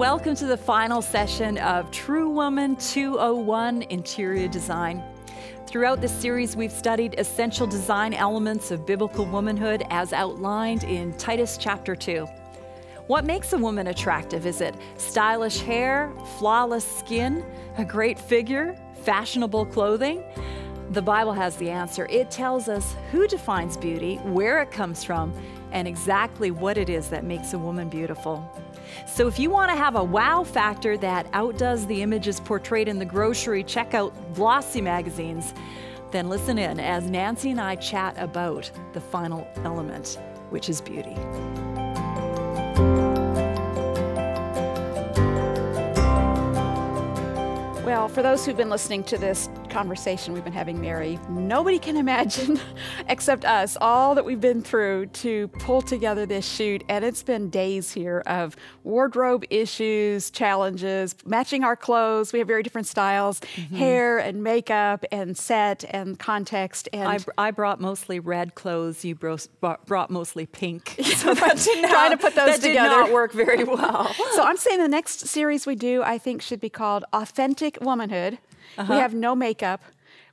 welcome to the final session of True Woman 201 Interior Design. Throughout this series, we've studied essential design elements of biblical womanhood as outlined in Titus chapter 2. What makes a woman attractive? Is it stylish hair, flawless skin, a great figure, fashionable clothing? The Bible has the answer. It tells us who defines beauty, where it comes from, and exactly what it is that makes a woman beautiful. So, if you want to have a wow factor that outdoes the images portrayed in the grocery checkout glossy magazines, then listen in as Nancy and I chat about the final element, which is beauty. Well, for those who've been listening to this conversation we've been having, Mary, nobody can imagine, except us, all that we've been through to pull together this shoot. And it's been days here of wardrobe issues, challenges, matching our clothes. We have very different styles mm-hmm. hair and makeup and set and context. And I, I brought mostly red clothes. You bro- brought mostly pink. so that did not, trying to put those that together. did not work very well. so I'm saying the next series we do, I think, should be called Authentic Womanhood. Uh-huh. We have no makeup.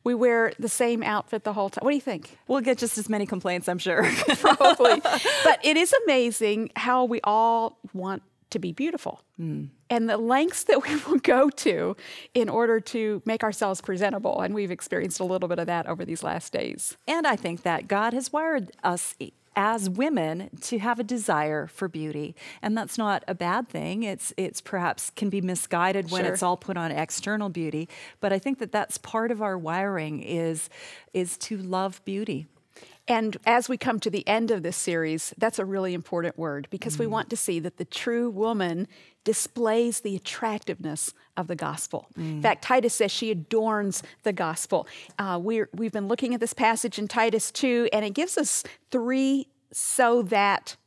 We wear the same outfit the whole time. What do you think? We'll get just as many complaints, I'm sure. Probably. But it is amazing how we all want to be beautiful. Mm. And the lengths that we will go to in order to make ourselves presentable. And we've experienced a little bit of that over these last days. And I think that God has wired us as women to have a desire for beauty and that's not a bad thing it's it's perhaps can be misguided when sure. it's all put on external beauty but i think that that's part of our wiring is is to love beauty and as we come to the end of this series, that's a really important word because mm. we want to see that the true woman displays the attractiveness of the gospel. Mm. In fact, Titus says she adorns the gospel. Uh, we have been looking at this passage in Titus 2, and it gives us three so that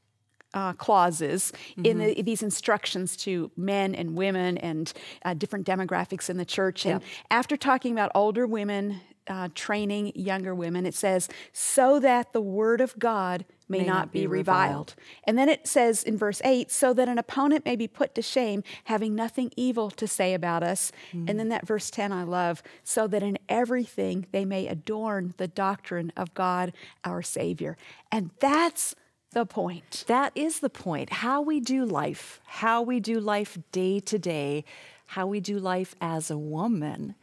uh, clauses mm-hmm. in the, these instructions to men and women and uh, different demographics in the church. And after talking about older women uh, training younger women, it says, so that the word of God may, may not, not, be, reviled. reviled. And then it says in verse 8, so that an opponent may be put to shame, having nothing evil to say about us. Mm. And then that verse 10 I love, so that in everything they may adorn the doctrine of God our Savior. And that's the point. That is the point. How we do life, how we do life day to day, how we do life as a woman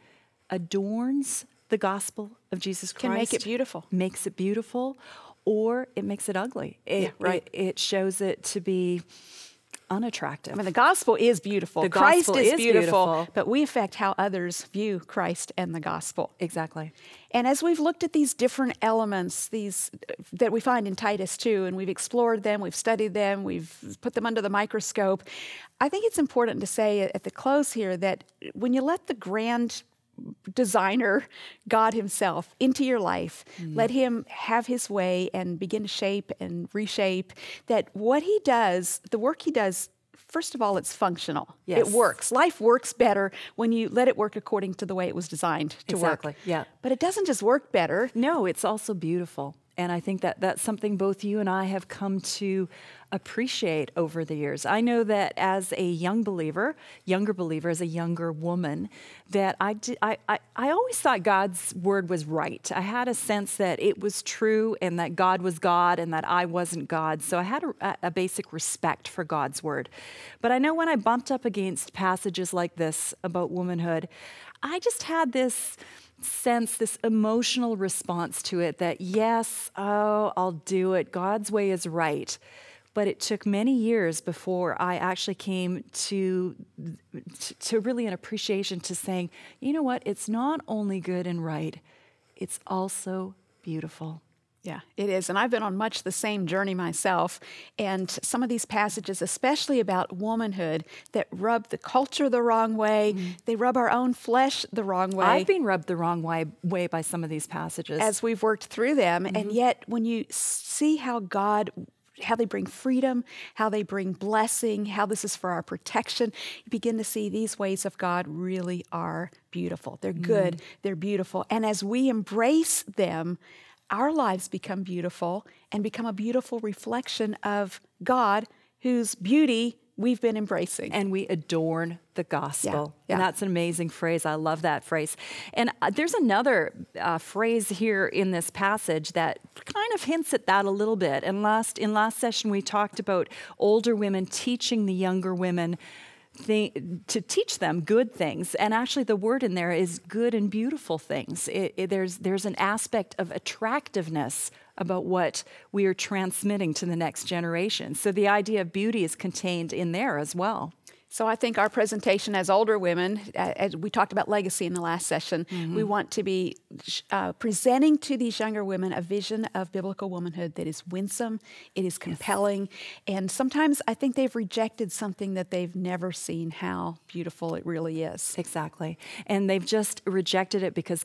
adorns the gospel of Jesus Christ. Can make it beautiful. Makes it beautiful, or it makes it ugly. It, yeah, right. It, it, shows it to be unattractive. I mean, the gospel is beautiful. The Christ is, is beautiful, beautiful, but we affect how others view Christ and the gospel. Exactly. And as we've looked at these different elements, these that we find in Titus 2, and we've explored them, we've studied them, we've put them under the microscope, I think it's important to say at the close here that when you let the grand designer, God Himself, into your life. Mm. Let Him have His way and begin to shape and reshape. That what He does, the work He does, first of all, it's functional. Yes. It works. Life works better when you let it work according to the way it was designed to exactly. work. Exactly. Yeah. But it doesn't just work better. No, it's also beautiful. And I think that that's something both you and I have come to appreciate over the years. I know that as a young believer, younger believer, as a younger woman, that I, I, I always thought God's word was right. I had a sense that it was true and that God was God and that I wasn't God. So I had a, a basic respect for God's word. But I know when I bumped up against passages like this about womanhood, I just had this sense, this emotional response to it that, yes, oh, I'll do it. God's way is right. But it took many years before I actually came to, to really an appreciation to saying, you know what, it's not only good and right, it's also beautiful. Yeah, it is. And I've been on much the same journey myself. And some of these passages, especially about womanhood, that rub the culture the wrong way, mm-hmm. they rub our own flesh the wrong way. I've been rubbed the wrong way, way by some of these passages. As we've worked through them. Mm-hmm. And yet, when you see how God how they bring freedom, how they bring blessing, how this is for our protection. You begin to see these ways of God really are beautiful. They're good, mm. they're beautiful. And as we embrace them, our lives become beautiful and become a beautiful reflection of God, whose beauty we've been embracing. And we adorn the gospel. Yeah, yeah. And that's an amazing phrase. I love that phrase. And uh, there's another uh, phrase here in this passage that kind of hints at that a little bit. And last in last session we talked about older women teaching the younger women to teach them good things. And actually, the word in there is good and beautiful things. It, it, there's, there's an aspect of attractiveness about what we are transmitting to the next generation. So the idea of beauty is contained in there as well. So I think our presentation as older women, as we talked about legacy in the last session, mm-hmm. we want to be uh, presenting to these younger women a vision of biblical womanhood that is winsome, it is compelling, yes. and sometimes I think they've rejected something that they've never seen how beautiful it really is. Exactly, and they've just rejected it because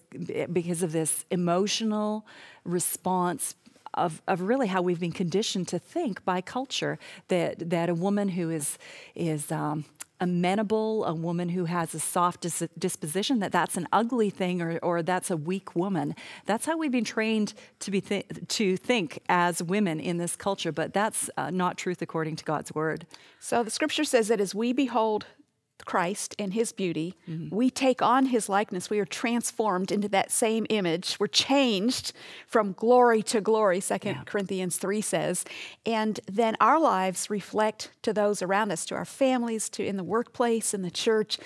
because of this emotional response of, of really how we've been conditioned to think by culture that, that a woman who is, is um, amenable, a woman who has a soft dis- disposition, that that's an ugly thing or, or that's a weak woman. That's how we've been trained to, be to think as women in this culture, but that's uh, not truth according to God's word. So the scripture says that as we behold Christ and his beauty, mm-hmm. we take on his likeness. We are transformed into that same image. We're changed from glory to glory, Second yeah. Corinthians 3 says. And then our lives reflect to those around us, to our families, to in the workplace, in the church,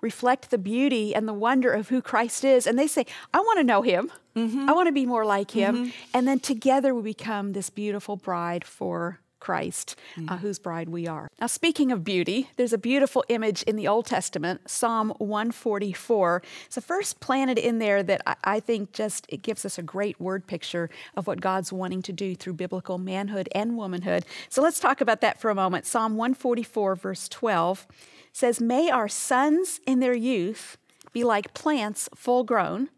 reflect the beauty and the wonder of who Christ is. And they say, I want to know him. Mm-hmm. I want to be more like him. Mm-hmm. And then together we become this beautiful bride for Christ, uh, mm. uh, whose bride we are. Now, speaking of beauty, there's a beautiful image in the Old Testament, Psalm 144. It's the first planted in there that I, I think just it gives us a great word picture of what God's wanting to do through biblical manhood and womanhood. So let's talk about that for a moment. Psalm 144, verse 12 says, May our sons in their youth be like plants full grown,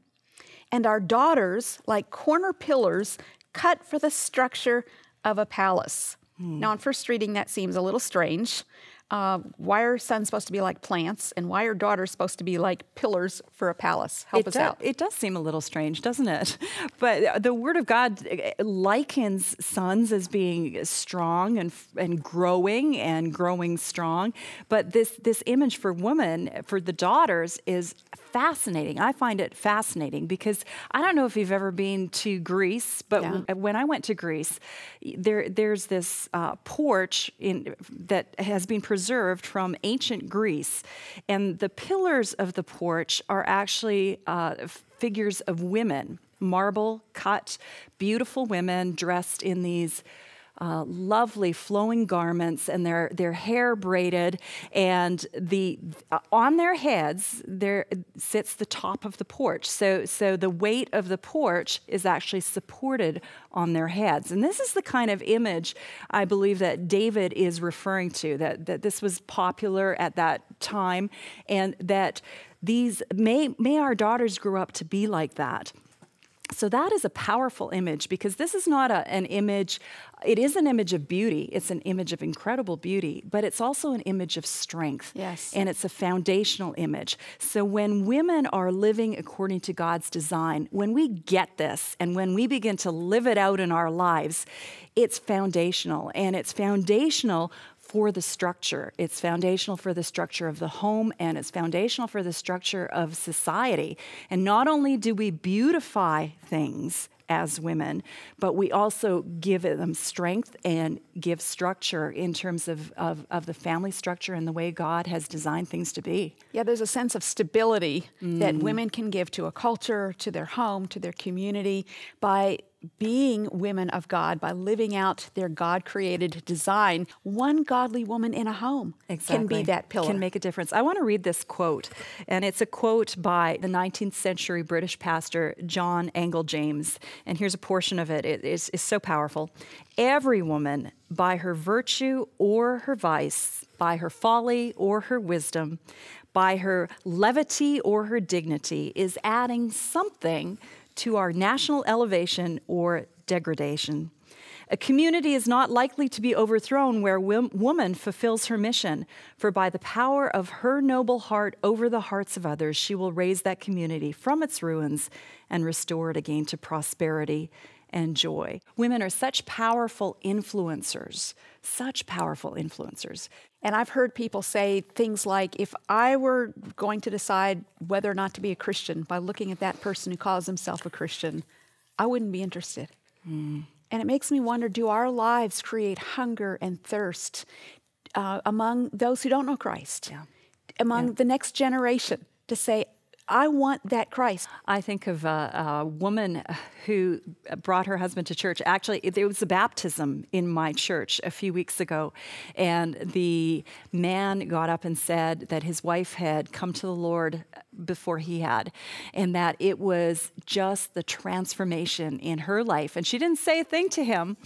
and our daughters like corner pillars cut for the structure of a palace. Hmm. Now, on first reading, that seems a little strange. Uh, why are sons supposed to be like plants, and why are daughters supposed to be like pillars for a palace? Help it us out. It does seem a little strange, doesn't it? But the Word of God uh, likens sons as being strong and and growing and growing strong. But this this image for women, for the daughters, is fascinating. I find it fascinating because I don't know if you've ever been to Greece, but yeah. when I went to Greece, there there's this uh, porch in, that has been preserved from ancient Greece, and the pillars of the porch are actually uh, figures of women, marble cut, beautiful women dressed in these uh, lovely flowing garments and their, their hair braided and the uh, on their heads there sits the top of the porch. So so the weight of the porch is actually supported on their heads. And this is the kind of image i believe that david is referring to that, that this was popular at that time and that these may may our daughters grow up to be like that so that is a powerful image because this is not a, an image, it is an image of beauty. It's an image of incredible beauty, but it's also an image of strength. Yes. And it's a foundational image. So when women are living according to God's design, when we get this and when we begin to live it out in our lives, it's foundational. And it's foundational for the structure. It's foundational for the structure of the home and it's foundational for the structure of society. And not only do we beautify things as women, but we also give them strength and give structure in terms of, of, of, the family structure and the way God has designed things to be. Yeah, there's a sense of stability mm. that women can give to a culture, to their home, to their community by being women of God by living out their God created design, one godly woman in a home exactly. can be that pillar. Can make a difference. I want to read this quote, and it's a quote by the 19th century British pastor John Angell James. And here's a portion of it. It is so powerful. Every woman, by her virtue or her vice, by her folly or her wisdom, by her levity or her dignity, is adding something to our national elevation or degradation. A community is not likely to be overthrown where woman fulfills her mission, for by the power of her noble heart over the hearts of others, she will raise that community from its ruins and restore it again to prosperity and joy. Women are such powerful influencers, such powerful influencers. And I've heard people say things like, if I were going to decide whether or not to be a Christian by looking at that person who calls himself a Christian, I wouldn't be interested. Mm. And it makes me wonder do our lives create hunger and thirst uh, among those who don't know Christ, yeah. among yeah. the next generation to say, I want that Christ. I think of a, a, woman who brought her husband to church. Actually, there was a baptism in my church a few weeks ago, and the man got up and said that his wife had come to the Lord before he had, and that it was just the transformation in her life. And she didn't say a thing to him,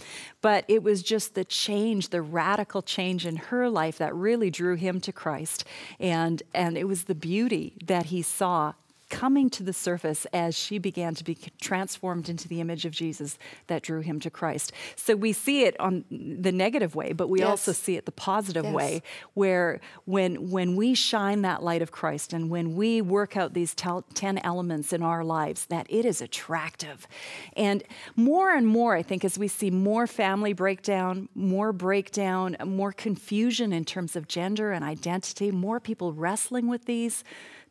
but it was just the change, the radical change in her life that really drew him to Christ. And, and it was the beauty that he saw coming to the surface as she began to be transformed into the image of Jesus that drew him to Christ. So we see it on the negative way, but we yes. also see it the positive yes. way where when when we shine that light of Christ and when we work out these 10 elements in our lives that it is attractive. And more and more I think as we see more family breakdown, more breakdown, more confusion in terms of gender and identity, more people wrestling with these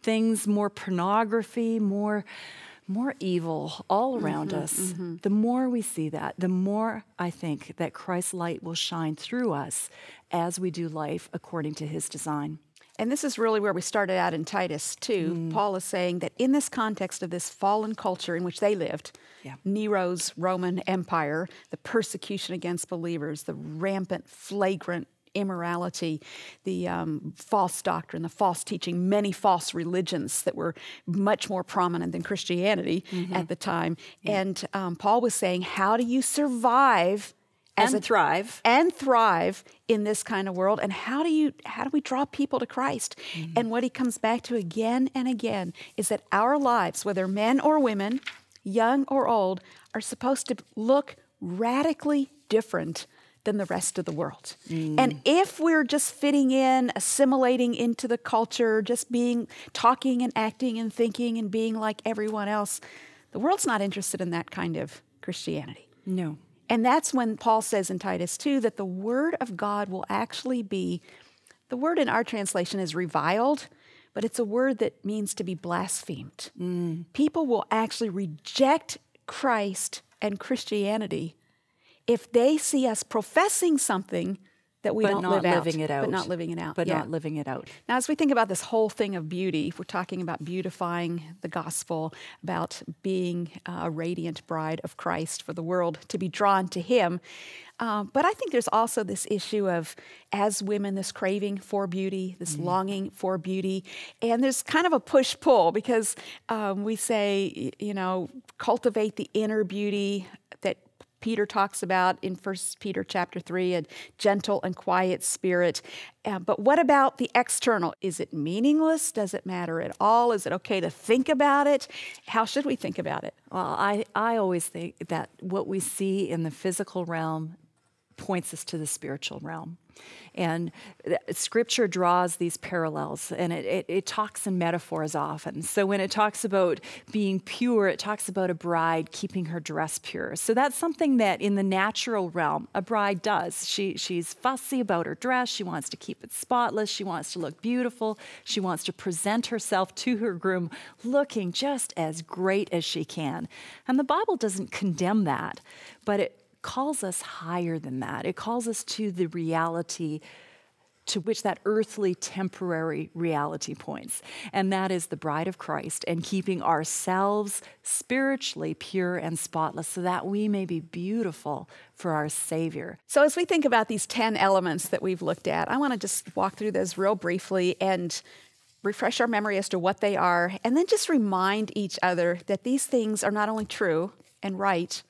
things, more pornography, more more evil all around mm-hmm, us, mm-hmm. the more we see that, the more I think that Christ's light will shine through us as we do life according to his design. And this is really where we started out in Titus, too. Mm. Paul is saying that in this context of this fallen culture in which they lived, yeah. Nero's Roman Empire, the persecution against believers, the rampant, flagrant immorality, the um, false doctrine, the false teaching, many false religions that were much more prominent than Christianity mm-hmm. at the time. Yeah. And um, Paul was saying, how do you survive? and a, thrive and thrive in this kind of world and how do you how do we draw people to christ mm-hmm. and what he comes back to again and again is that our lives whether men or women young or old are supposed to look radically different than the rest of the world. Mm. And if we're just fitting in, assimilating into the culture, just being talking and acting and thinking and being like everyone else, the world's not interested in that kind of Christianity. No. And that's when Paul says in Titus 2 that the word of God will actually be the word in our translation is reviled, but it's a word that means to be blasphemed. Mm. People will actually reject Christ and Christianity if they see us professing something that we but don't live out, it out, but not living it out, but yeah. not living it out. Now, as we think about this whole thing of beauty, if we're talking about beautifying the gospel, about being a radiant bride of Christ for the world to be drawn to Him. Uh, but I think there's also this issue of, as women, this craving for beauty, this mm longing for beauty. And there's kind of a push pull because um, we say, you know, cultivate the inner beauty Peter talks about in 1 Peter chapter 3, a gentle and quiet spirit. Uh, but what about the external? Is it meaningless? Does it matter at all? Is it okay to think about it? How should we think about it? Well, I, I always think that what we see in the physical realm points us to the spiritual realm. And scripture draws these parallels and it, it, it, talks in metaphors often. So when it talks about being pure, it talks about a bride keeping her dress pure. So that's something that in the natural realm, a bride does. She, she's fussy about her dress. She wants to keep it spotless. She wants to look beautiful. She wants to present herself to her groom looking just as great as she can. And the Bible doesn't condemn that, but it calls us higher than that. It calls us to the reality to which that earthly temporary reality points. And that is the bride of Christ and keeping ourselves spiritually pure and spotless so that we may be beautiful for our Savior. So, as we think about these 10 elements that we've looked at, I want to just walk through those real briefly and refresh our memory as to what they are, and then just remind each other that these things are not only true and right,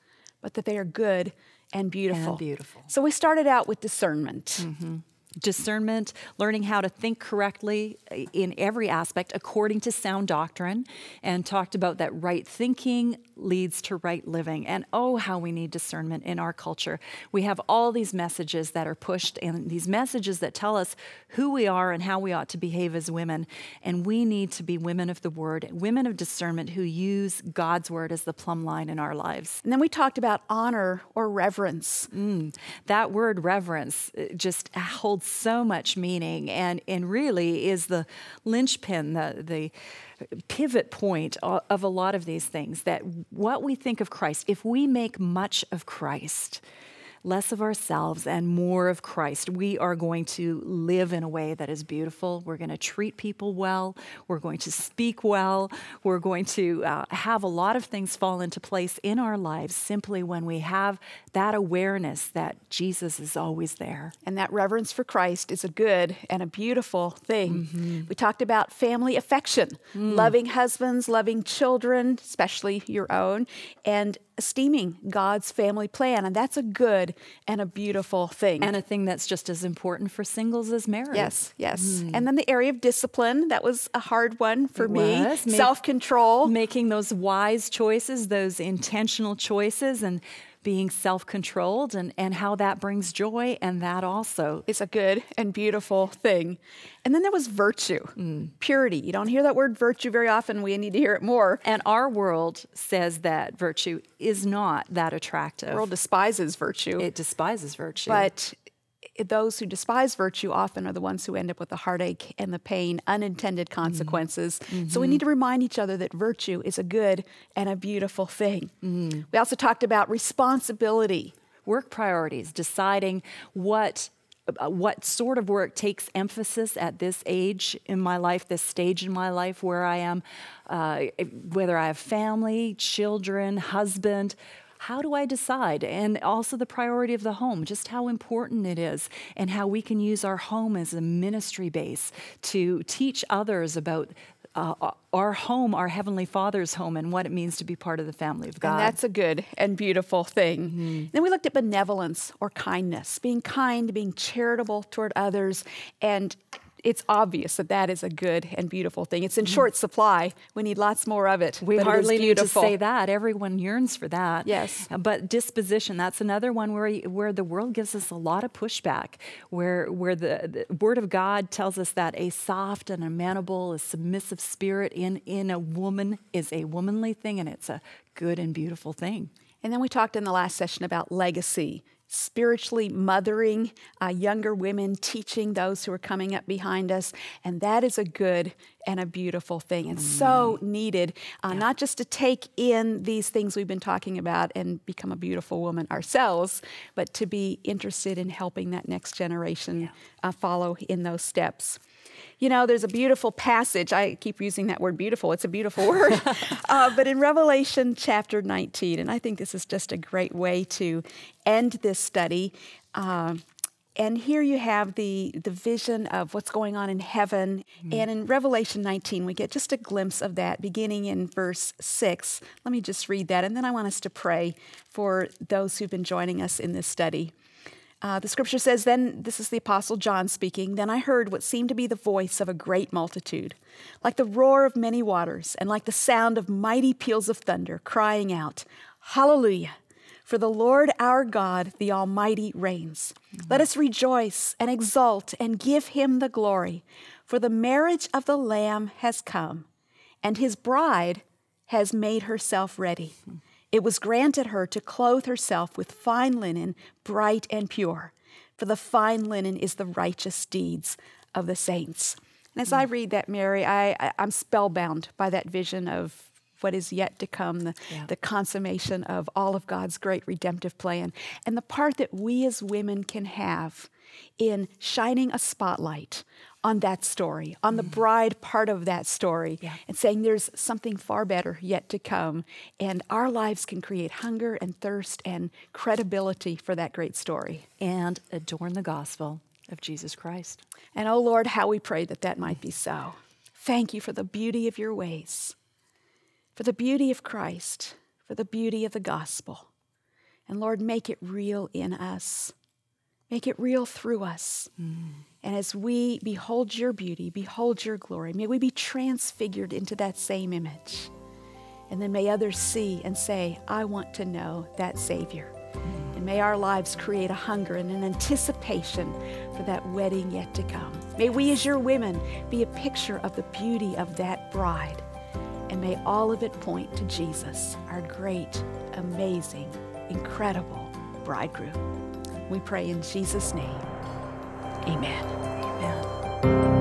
but that they are good and beautiful. And beautiful. So we started out with discernment. Mm-hmm discernment, learning how to think correctly in every aspect according to sound doctrine, and talked about that right thinking leads to right living. And oh, how we need discernment in our culture. We have all these messages that are pushed, and these messages that tell us who we are and how we ought to behave as women. And we need to be women of the word, women of discernment who use God's word as the plumb line in our lives. And then we talked about honor or reverence. Mm, that word reverence just holds holds so much meaning and, and really is the linchpin, the, the pivot point of a lot of these things. That what we think of Christ, if we make much of Christ, less of ourselves and more of Christ. We are going to live in a way that is beautiful. We're going to treat people well. We're going to speak well. We're going to uh, have a lot of things fall into place in our lives simply when we have that awareness that Jesus is always there. And that reverence for Christ is a good and a beautiful thing. Mm-hmm. We talked about family affection, mm. loving husbands, loving children, especially your own, and esteeming God's family plan. And that's a good and a beautiful thing. And a thing that's just as important for singles as married. Yes, yes. Mm. And then the area of discipline, that was a hard one for it me. Self control. Making those wise choices, those intentional choices, and being self controlled and, and how that brings joy, and that also is a good and beautiful thing. And then there was virtue, mm. purity. You don't hear that word virtue very often. We need to hear it more. And our world says that virtue is not that attractive. The world despises virtue. It despises virtue. But those who despise virtue often are the ones who end up with the heartache and the pain, unintended mm-hmm. consequences. Mm-hmm. So we need to remind each other that virtue is a good and a beautiful thing. Mm. We also talked about responsibility. Work priorities, deciding what uh, what sort of work takes emphasis at this age in my life, this stage in my life where I am, uh, whether I have family, children, husband, how do I decide? And also the priority of the home, just how important it is, and how we can use our home as a ministry base to teach others about uh, our home, our Heavenly Father's home, and what it means to be part of the family of God. And that's a good and beautiful thing. Mm-hmm. Then we looked at benevolence or kindness, being kind, being charitable toward others, and it's obvious that that is a good and beautiful thing. It's in mm-hmm. short supply. We need lots more of it. We hardly need to say that. Everyone yearns for that. Yes. Uh, but disposition, that's another one where, where the world gives us a lot of pushback, where, where the, the Word of God tells us that a soft and amenable, a submissive spirit in, in a woman is a womanly thing, and it's a good and beautiful thing. And then we talked in the last session about legacy spiritually mothering uh, younger women, teaching those who are coming up behind us. And that is a good and a beautiful thing and mm. so needed, uh, yeah. not just to take in these things we've been talking about and become a beautiful woman ourselves, but to be interested in helping that next generation yeah. uh, follow in those steps. You know, there's a beautiful passage. I keep using that word beautiful, it's a beautiful word. uh, but in Revelation chapter 19, and I think this is just a great way to end this study. Uh, and here you have the, the vision of what's going on in heaven. Mm-hmm. And in Revelation 19, we get just a glimpse of that beginning in verse 6. Let me just read that, and then I want us to pray for those who've been joining us in this study. Uh, the scripture says, Then, this is the Apostle John speaking, then I heard what seemed to be the voice of a great multitude, like the roar of many waters, and like the sound of mighty peals of thunder, crying out, Hallelujah! For the Lord our God, the Almighty, reigns. Let us rejoice and exult and give him the glory, for the marriage of the Lamb has come, and his bride has made herself ready. It was granted her to clothe herself with fine linen, bright and pure, for the fine linen is the righteous deeds of the saints. And as. I read that, Mary, I, I, am spellbound by that vision of what is yet to come, the, yeah. the consummation of all of God's great redemptive plan, and the part that we as women can have in shining a spotlight on that story, on the mm. bride part of that story, yeah. and saying there's something far better yet to come. And our lives can create hunger and thirst and credibility for that great story. And adorn the gospel of Jesus Christ. And oh Lord, how we pray that that might be so. Thank you for the beauty of your ways, for the beauty of Christ, for the beauty of the gospel. And Lord, make it real in us. Make it real through us. Mm. And as we behold your beauty, behold your glory, may we be transfigured into that same image. And then may others see and say, I want to know that Savior. Mm. And may our lives create a hunger and an anticipation for that wedding yet to come. May we, as your women, be a picture of the beauty of that bride and may all of it point to Jesus, our great, amazing, incredible bridegroom. We pray in Jesus' name. Amen. Amen.